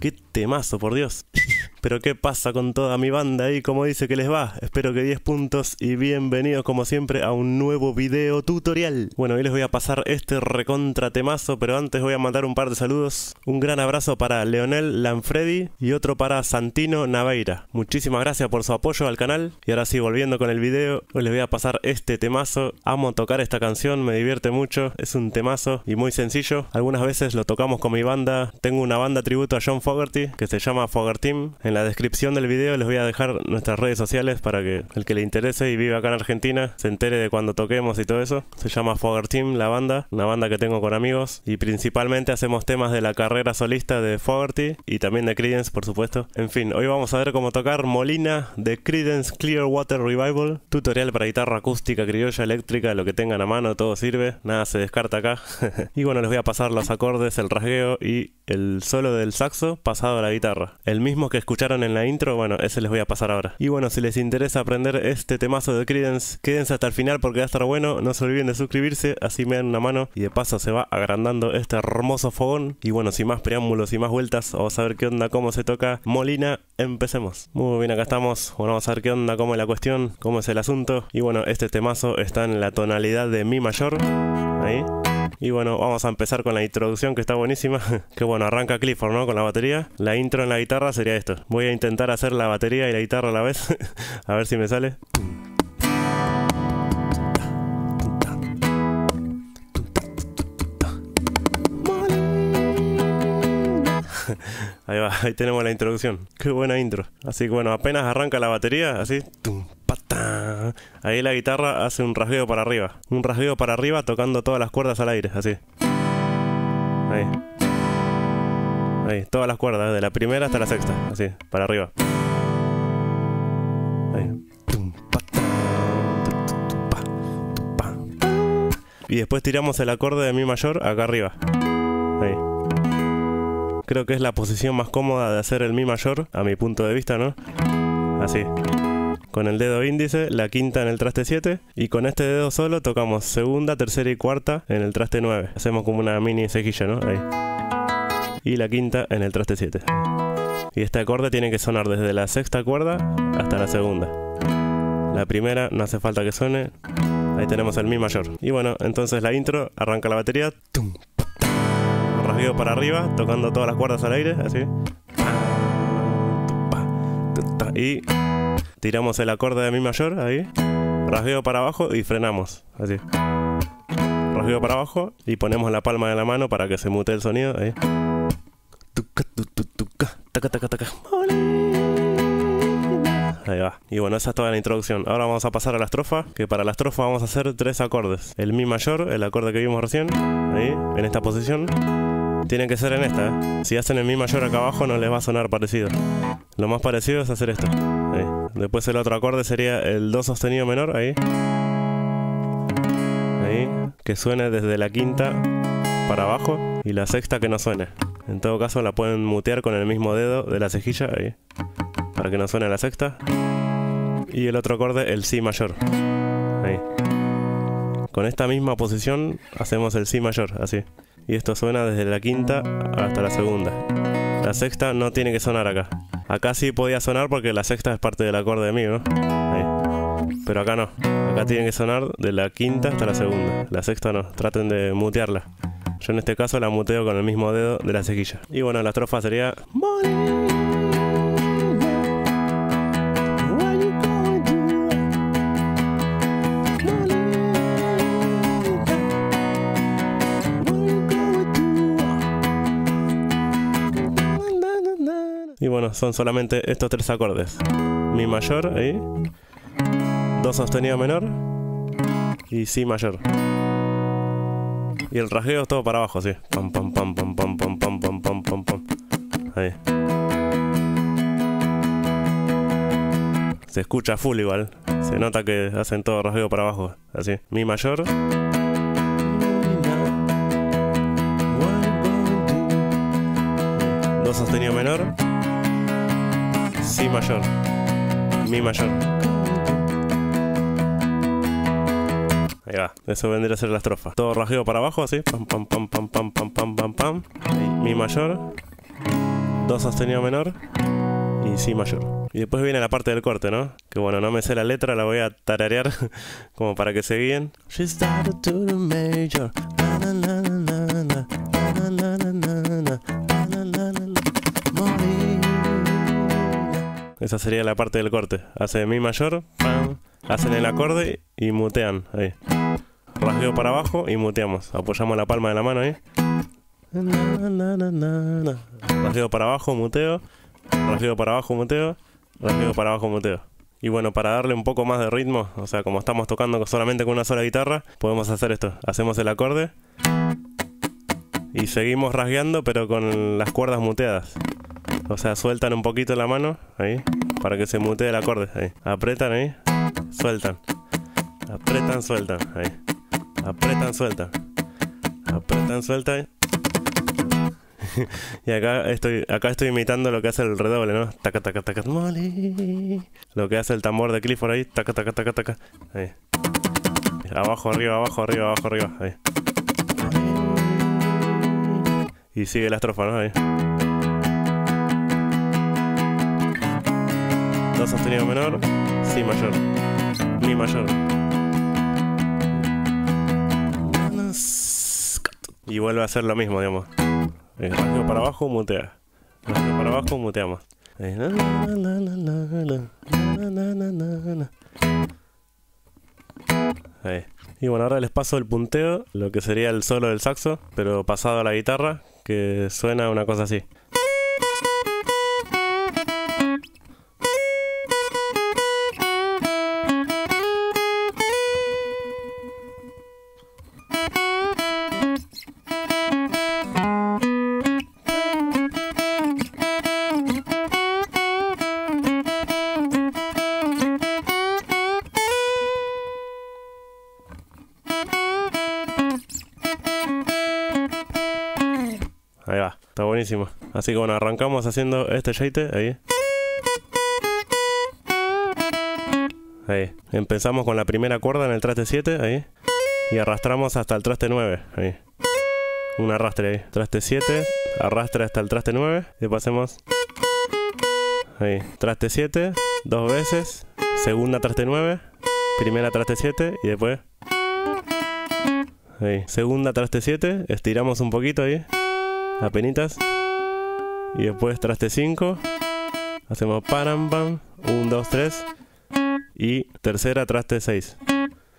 Qué temazo, por Dios. Pero qué pasa con toda mi banda ahí, como dice que les va. Espero que 10 puntos y bienvenidos como siempre a un nuevo video tutorial. Bueno, hoy les voy a pasar este recontra temazo, pero antes voy a mandar un par de saludos. Un gran abrazo para Leonel Lanfredi y otro para Santino Naveira. Muchísimas gracias por su apoyo al canal. Y ahora sí, volviendo con el video, hoy les voy a pasar este temazo. Amo tocar esta canción, me divierte mucho. Es un temazo y muy sencillo. Algunas veces lo tocamos con mi banda. Tengo una banda tributo a John Fogerty que se llama Fogerteam. En la descripción del video les voy a dejar nuestras redes sociales para que el que le interese y vive acá en Argentina se entere de cuando toquemos y todo eso. Se llama Fogerteam la banda, una banda que tengo con amigos y principalmente hacemos temas de la carrera solista de Fogerty y también de Creedence, por supuesto. En fin, hoy vamos a ver cómo tocar Molina de Creedence Clearwater Revival, tutorial para guitarra acústica, criolla, eléctrica, lo que tengan a mano, todo sirve, nada se descarta acá. y bueno, les voy a pasar los acordes, el rasgueo y el solo del saxo pasado a la guitarra. El mismo que escucharon en la intro, bueno, ese les voy a pasar ahora. Y bueno, si les interesa aprender este temazo de Creedence, quédense hasta el final porque va a estar bueno. No se olviden de suscribirse, así me dan una mano y de paso se va agrandando este hermoso fogón. Y bueno, sin más preámbulos y más vueltas, vamos a ver qué onda, cómo se toca Molina. Empecemos. Muy bien, acá estamos. Bueno, vamos a ver qué onda, cómo es la cuestión, cómo es el asunto. Y bueno, este temazo está en la tonalidad de Mi mayor. Ahí. Y bueno, vamos a empezar con la introducción que está buenísima. que bueno, arranca Clifford, ¿no? Con la batería. La intro en la guitarra sería esto. Voy a intentar hacer la batería y la guitarra a la vez. a ver si me sale. Ahí va, ahí tenemos la introducción. Qué buena intro. Así que bueno, apenas arranca la batería, así. Ahí la guitarra hace un rasgueo para arriba. Un rasgueo para arriba tocando todas las cuerdas al aire, así. Ahí. Todas las cuerdas, de la primera hasta la sexta, así, para arriba. Y después tiramos el acorde de Mi mayor acá arriba. Creo que es la posición más cómoda de hacer el Mi mayor, a mi punto de vista, ¿no? Con el dedo índice, la quinta en el traste 7 y con este dedo solo tocamos segunda, tercera y cuarta en el traste 9. Hacemos como una mini cejilla, ¿no? Ahí. Y la quinta en el traste 7. Y este acorde tiene que sonar desde la sexta cuerda hasta la segunda. La primera no hace falta que suene. Ahí tenemos el Mi mayor. Y bueno, entonces la intro, arranca la batería. ¡Tum! Rasgueo para arriba, tocando todas las cuerdas al aire, así. Y tiramos el acorde de mi mayor ahí, rasgueo para abajo y frenamos, así. Rasgueo para abajo y ponemos la palma de la mano para que se mute el sonido ahí. Ahí va. Y bueno, esa es toda la introducción. Ahora vamos a pasar a la estrofa, que para la estrofa vamos a hacer tres acordes. El Mi mayor, el acorde que vimos recién, ahí, en esta posición. Tiene que ser en esta, ¿eh? Si hacen el Mi mayor acá abajo no les va a sonar parecido. Lo más parecido es hacer esto. Después el otro acorde sería el Do sostenido menor, ahí. Ahí. Que suene desde la quinta para abajo y la sexta que no suene. En todo caso la pueden mutear con el mismo dedo de la cejilla, ahí. Para que no suene la sexta. Y el otro acorde, el Si mayor. Ahí. Con esta misma posición hacemos el Si mayor, así. Y esto suena desde la quinta hasta la segunda. La sexta no tiene que sonar acá. Acá sí podía sonar porque la sexta es parte del acorde de mi, ¿no? Ahí. Pero acá no. Acá tiene que sonar de la quinta hasta la segunda. La sexta no. Traten de mutearla. Yo en este caso la muteo con el mismo dedo de la cequilla. Y bueno, la estrofa sería... son solamente estos tres acordes. Mi mayor, ahí. Do sostenido menor. Y Si mayor. Y el rasgueo es todo para abajo, así. Pam, pam, pam, pam, pam, pam, pam, pam, pam, pam, pam. Ahí. Se escucha full igual. Se nota que hacen todo rasgueo para abajo. Así. Mi mayor. Do sostenido menor. Si mayor. Mi mayor. Ahí va, eso vendría a ser la estrofa. Todo rasgueo para abajo, así. Pam, pam, pam, pam, pam, pam, pam, pam, pam. Mi mayor. Do sostenido menor y Si mayor. Y después viene la parte del corte, ¿no? Que bueno, no me sé la letra, la voy a tararear como para que se guíen. Esa sería la parte del corte. Hace mi mayor, hacen el acorde y mutean ahí. Rasgueo para abajo y muteamos. Apoyamos la palma de la mano ahí. Rasgueo para abajo, muteo. Rasgueo para abajo, muteo. Rasgueo para abajo, muteo. Y bueno, para darle un poco más de ritmo, o sea, como estamos tocando solamente con una sola guitarra, podemos hacer esto. Hacemos el acorde y seguimos rasgueando, pero con las cuerdas muteadas. O sea, sueltan un poquito la mano ahí para que se mutee el acorde. Ahí. Apretan ahí, sueltan. Apretan, sueltan. Ahí. Apretan, sueltan. Apretan, sueltan. y acá estoy, acá estoy imitando lo que hace el redoble, ¿no? Taca, taca, taca, moli. Lo que hace el tambor de Clifford ahí. Taca, taca, taca, taca. Ahí. Abajo, arriba, abajo, arriba, abajo, arriba. Ahí. Y sigue la estrofa, ¿no? Ahí. do sostenido menor, si mayor, mi mayor. Y vuelve a hacer lo mismo, digamos. Rasgo para abajo, mutea. Rasgo para abajo, muteamos. Ahí. Y bueno, ahora les paso el punteo, lo que sería el solo del saxo, pero pasado a la guitarra, que suena una cosa así. Buenísimo. Así que bueno, arrancamos haciendo este jeite ahí. Ahí. Empezamos con la primera cuerda en el traste 7, ahí. Y arrastramos hasta el traste 9, ahí. Un arrastre ahí. Traste 7, arrastre hasta el traste 9. Y pasemos. Ahí. Traste 7, dos veces. Segunda traste 9. Primera traste 7 y después. Ahí. Segunda traste 7. Estiramos un poquito ahí apenitas. Y después traste 5. Hacemos param pam. 1, 2, 3. Y tercera traste 6.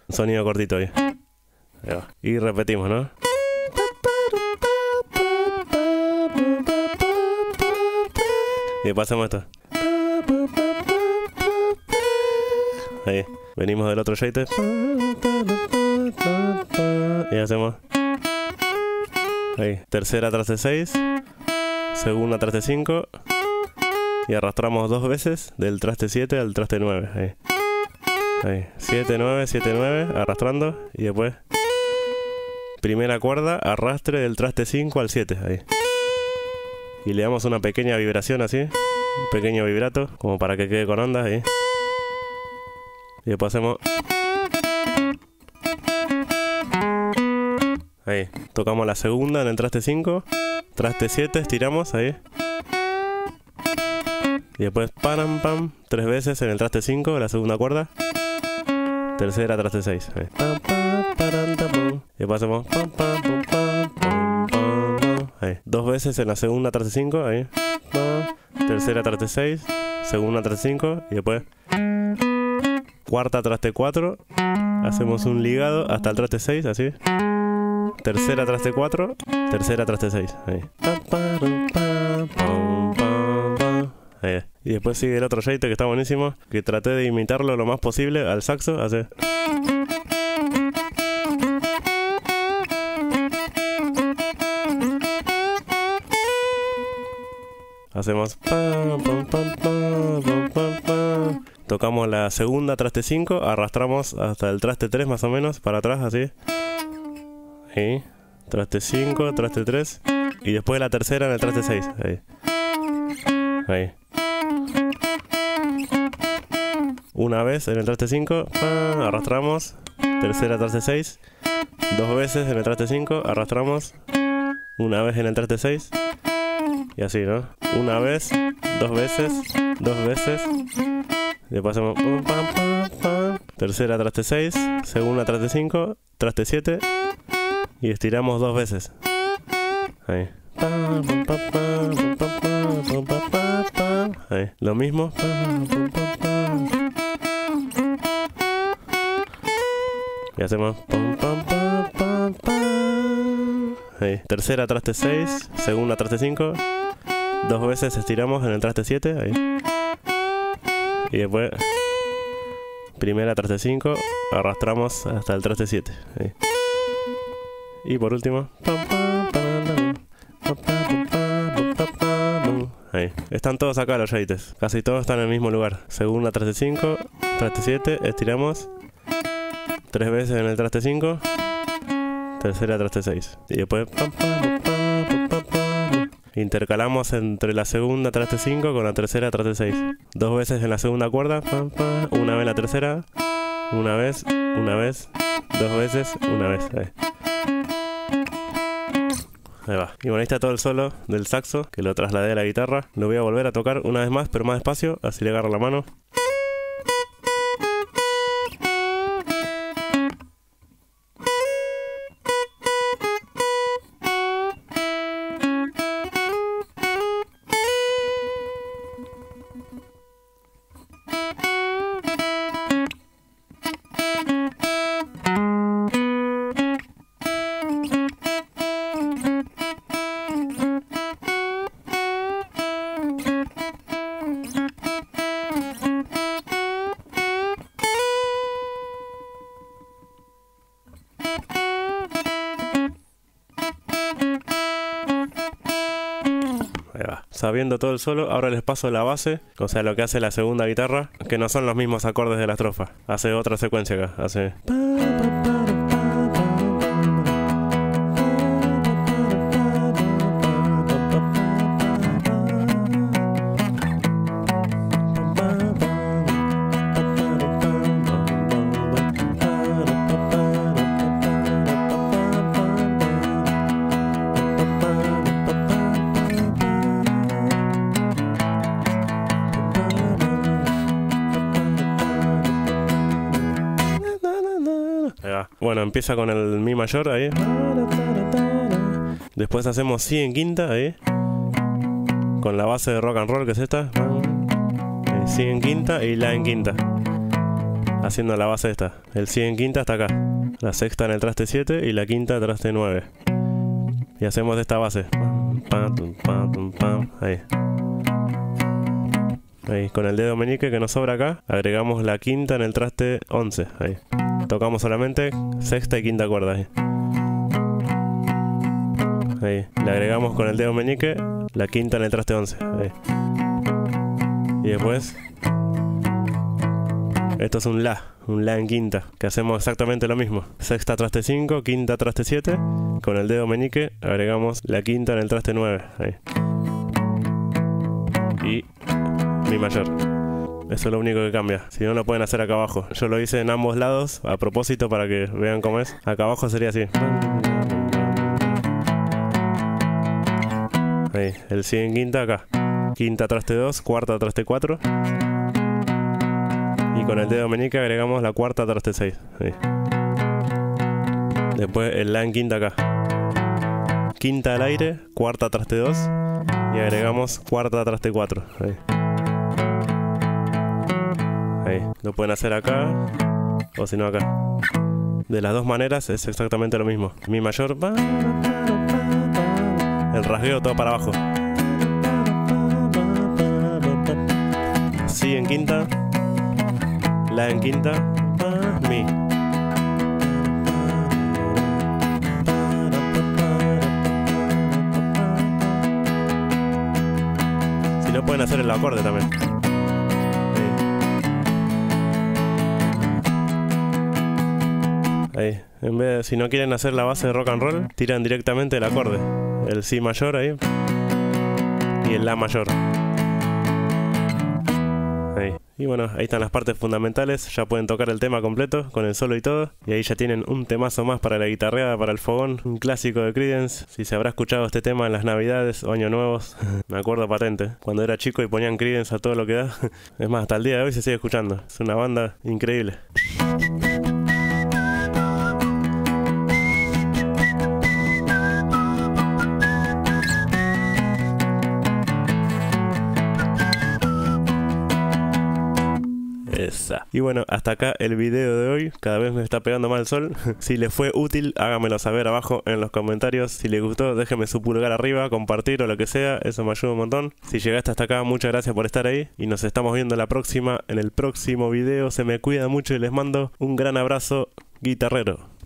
Sonido cortito ahí. ahí. Y repetimos, ¿no? Y pasamos esto. Ahí. Venimos del otro jeite. Y hacemos. Ahí, tercera traste 6, segunda traste 5 y arrastramos dos veces del traste 7 al traste 9. Ahí. Ahí, 7, 9, 7, 9, arrastrando y después primera cuerda, arrastre del traste 5 al 7. Ahí. Y le damos una pequeña vibración así, un pequeño vibrato, como para que quede con ondas ahí. Y después hacemos. Ahí, tocamos la segunda en el traste 5, traste 7, estiramos ahí. Y después pam pam, tres veces en el traste 5, la segunda cuerda. Tercera, traste 6. Ahí. Pam, pam, param, tam, pum. Y después hacemos pam, pam, pum, pam, pam, pam. Ahí. Dos veces en la segunda, traste 5, ahí. Tercera, traste 6, segunda, traste 5 y después cuarta, traste 4. Hacemos un ligado hasta el traste 6, así tercera traste 4, tercera traste 6. Ahí. Ahí. Y después sigue el otro jeite que está buenísimo, que traté de imitarlo lo más posible al saxo, hace... Hacemos... Tocamos la segunda traste 5, arrastramos hasta el traste 3 más o menos, para atrás así. Ahí. Traste 5, traste 3. Y después la tercera en el traste 6. Ahí. Ahí. Una vez en el traste 5, arrastramos. Tercera traste 6. Dos veces en el traste 5, arrastramos. Una vez en el traste 6. Y así, ¿no? Una vez, dos veces, dos veces. Después hacemos pam, pam, pam. Tercera traste 6, segunda traste 5, traste 7 y estiramos dos veces. Ahí. Ahí. Lo mismo. Y hacemos. Ahí. Tercera traste 6, segunda traste 5. Dos veces estiramos en el traste 7. Ahí. Y después primera traste 5, arrastramos hasta el traste 7. Ahí. Y por último. Ahí. Están todos acá los rates. Casi todos están en el mismo lugar. Según traste 5, traste 7, estiramos. Tres veces en el traste 5. Tercera traste 6. Y después. Intercalamos entre la segunda traste 5 con la tercera traste 6. Dos veces en la segunda cuerda. Una vez en la tercera. Una vez. Una vez. Dos veces. Una vez. Ahí va. Y bueno, ahí está todo el solo del saxo, que lo trasladé a la guitarra. Lo voy a volver a tocar una vez más, pero más despacio, así le agarro la mano. Sabiendo todo el solo, ahora les paso la base, o sea, lo que hace la segunda guitarra, que no son los mismos acordes de la estrofa. Hace otra secuencia acá. Hace. Bueno, empieza con el Mi mayor ahí. Después hacemos Si en quinta ahí. Con la base de rock and roll que es esta. Eh, Si en quinta y La en quinta. Haciendo la base esta. El Si en quinta está acá. La sexta en el traste 7 y la quinta traste 9. Y hacemos esta base. Ahí. Ahí, con el dedo meñique que nos sobra acá, agregamos la quinta en el traste 11. Ahí. Tocamos solamente sexta y quinta cuerda. Ahí. Ahí. Le agregamos con el dedo meñique la quinta en el traste 11. Ahí. Y después. Esto es un La, un La en quinta, que hacemos exactamente lo mismo. Sexta traste 5, quinta traste 7. Con el dedo meñique agregamos la quinta en el traste 9. Ahí. Y mi mayor. Eso es lo único que cambia. Si no, lo pueden hacer acá abajo. Yo lo hice en ambos lados a propósito para que vean cómo es. Acá abajo sería así. El 100 en quinta acá. Quinta traste 2, cuarta traste 4. Y con el dedo meñique agregamos la cuarta traste 6. Ahí. Después el La en quinta acá. Quinta al aire, cuarta traste 2. Y agregamos cuarta traste 4. Ahí. Ahí. Lo pueden hacer acá o si no acá. De las dos maneras es exactamente lo mismo. Mi mayor. El rasgueo todo para abajo. Si en quinta. La en quinta. Mi. Si no pueden hacer el acorde también. Ahí. En vez de, si no quieren hacer la base de rock and roll, tiran directamente el acorde. El Si mayor ahí. Y el La mayor. Ahí. Y bueno, ahí están las partes fundamentales, ya pueden tocar el tema completo, con el solo y todo. Y ahí ya tienen un temazo más para la guitarreada, para el fogón, un clásico de Creedence. Si se habrá escuchado este tema en las navidades o años nuevos, me acuerdo patente. Cuando era chico y ponían Creedence a todo lo que da. Es más, hasta el día de hoy se sigue escuchando. Es una banda increíble. Y bueno, hasta acá el video de hoy. Cada vez me está pegando más el sol. si les fue útil, háganmelo saber abajo en los comentarios. Si les gustó, déjenme su pulgar arriba, compartir o lo que sea. Eso me ayuda un montón. Si llegaste hasta acá, muchas gracias por estar ahí. Y nos estamos viendo la próxima, en el próximo video. Se me cuida mucho y les mando un gran abrazo, guitarrero.